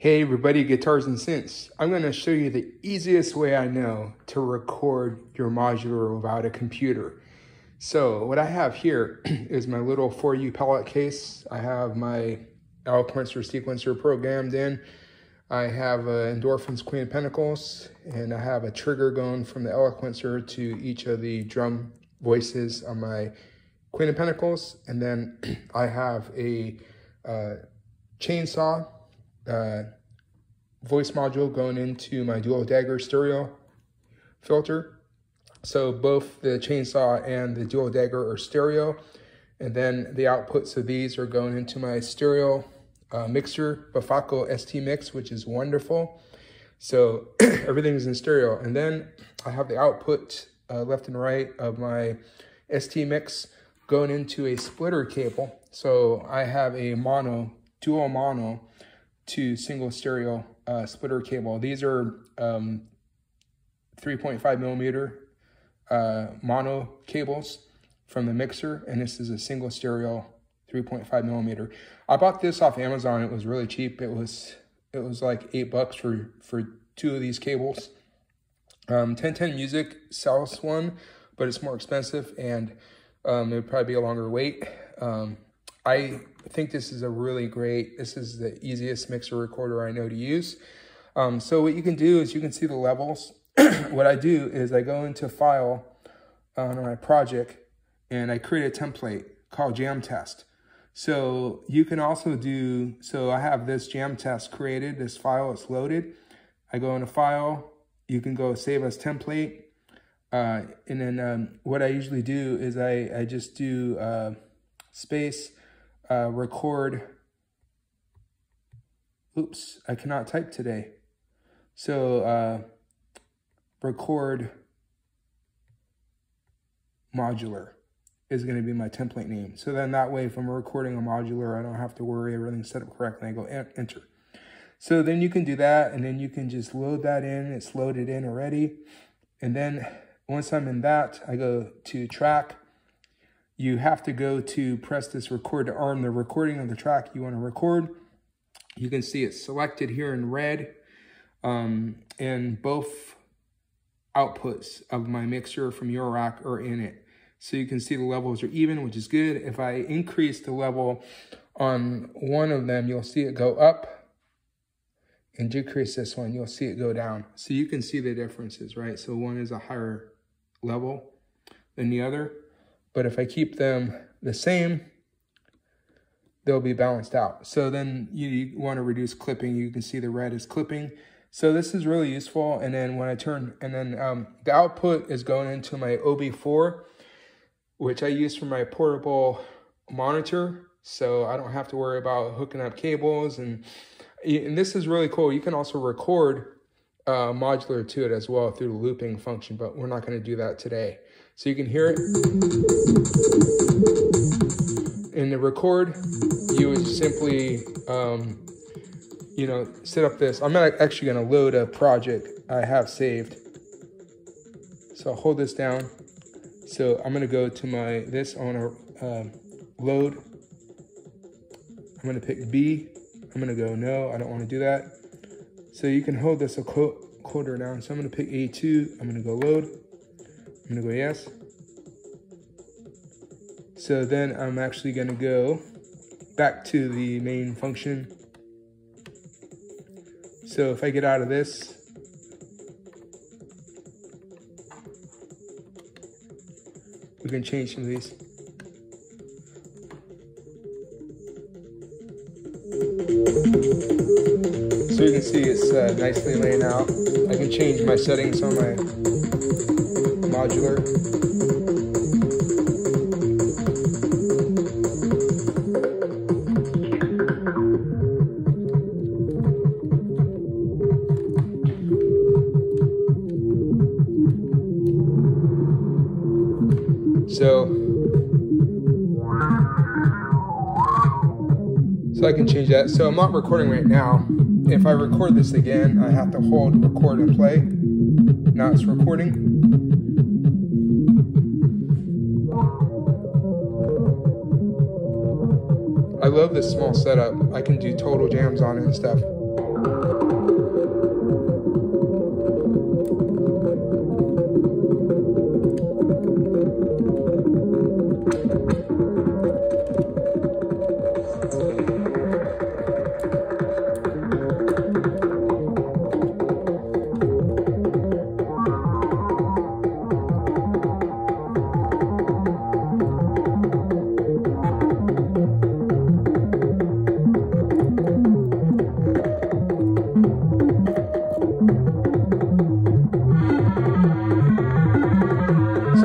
Hey everybody, Guitars and Synths. I'm going to show you the easiest way I know to record your modular without a computer. So what I have here is my little 4U palette case. I have my Eloquencer sequencer programmed in. I have uh, Endorphins Queen of Pentacles, and I have a trigger going from the Eloquencer to each of the drum voices on my Queen of Pentacles. And then I have a uh, chainsaw uh, voice module going into my dual dagger stereo filter. So both the chainsaw and the dual dagger are stereo. And then the outputs of these are going into my stereo uh, mixer, Befaco ST Mix, which is wonderful. So everything is in stereo. And then I have the output uh, left and right of my ST Mix going into a splitter cable. So I have a mono, dual mono to single stereo uh, splitter cable. These are um, 3.5 millimeter uh, mono cables from the mixer, and this is a single stereo 3.5 millimeter. I bought this off Amazon. It was really cheap. It was it was like eight bucks for for two of these cables. Um, 1010 Music sells one, but it's more expensive and um, it would probably be a longer wait. Um, I think this is a really great, this is the easiest mixer recorder I know to use. Um, so what you can do is you can see the levels. what I do is I go into file on my project and I create a template called jam test. So you can also do, so I have this jam test created, this file is loaded. I go into file, you can go save as template. Uh, and then um, what I usually do is I, I just do uh, space uh, record. Oops, I cannot type today. So uh, record modular is going to be my template name. So then that way, if I'm recording a modular, I don't have to worry everything's set up correctly. I go enter. So then you can do that, and then you can just load that in. It's loaded in already. And then once I'm in that, I go to track, you have to go to press this record to arm the recording of the track you want to record. You can see it's selected here in red um, and both outputs of my mixer from Eurorack are in it. So you can see the levels are even, which is good. If I increase the level on one of them, you'll see it go up and decrease this one, you'll see it go down. So you can see the differences, right? So one is a higher level than the other. But if I keep them the same, they'll be balanced out. So then you, you want to reduce clipping. You can see the red is clipping. So this is really useful. And then when I turn, and then um, the output is going into my OB4, which I use for my portable monitor. So I don't have to worry about hooking up cables. And, and this is really cool. You can also record uh, modular to it as well through the looping function, but we're not going to do that today. So you can hear it. In the record, you would simply, um, you know, set up this. I'm not actually going to load a project I have saved. So I'll hold this down. So I'm going to go to my, this, want to um, load. I'm going to pick B. I'm going to go no, I don't want to do that. So you can hold this a quarter down. So I'm going to pick A2. I'm going to go load. I'm gonna go yes. So then I'm actually gonna go back to the main function. So if I get out of this, we can change some of these. See it's uh, nicely laying out. I can change my settings on my modular. So, I can change that. So I'm not recording right now. If I record this again, I have to hold record and play. Now it's recording. I love this small setup. I can do total jams on it and stuff.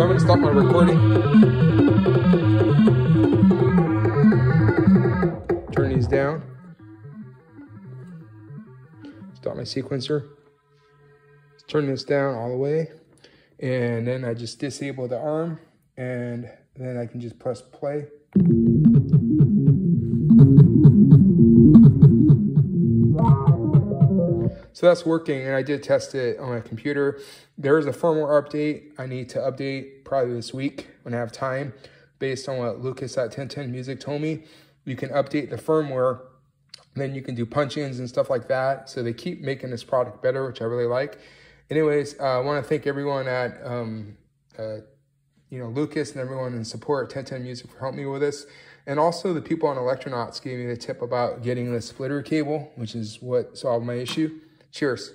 I'm going to stop my recording. Turn these down. Stop my sequencer. Turn this down all the way. And then I just disable the arm and then I can just press play. So that's working, and I did test it on my computer. There is a firmware update I need to update probably this week when I have time, based on what Lucas at 1010 Music told me. You can update the firmware, then you can do punch-ins and stuff like that. So they keep making this product better, which I really like. Anyways, uh, I want to thank everyone at um, uh, you know Lucas and everyone in support 1010 Music for helping me with this. And also the people on Elektronauts gave me the tip about getting the splitter cable, which is what solved my issue. Cheers.